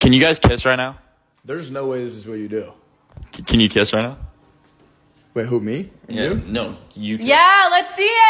Can you guys kiss right now? There's no way this is what you do. C- Can you kiss right now? Wait, who me? Yeah, you? No, you. Kiss. Yeah, let's see it.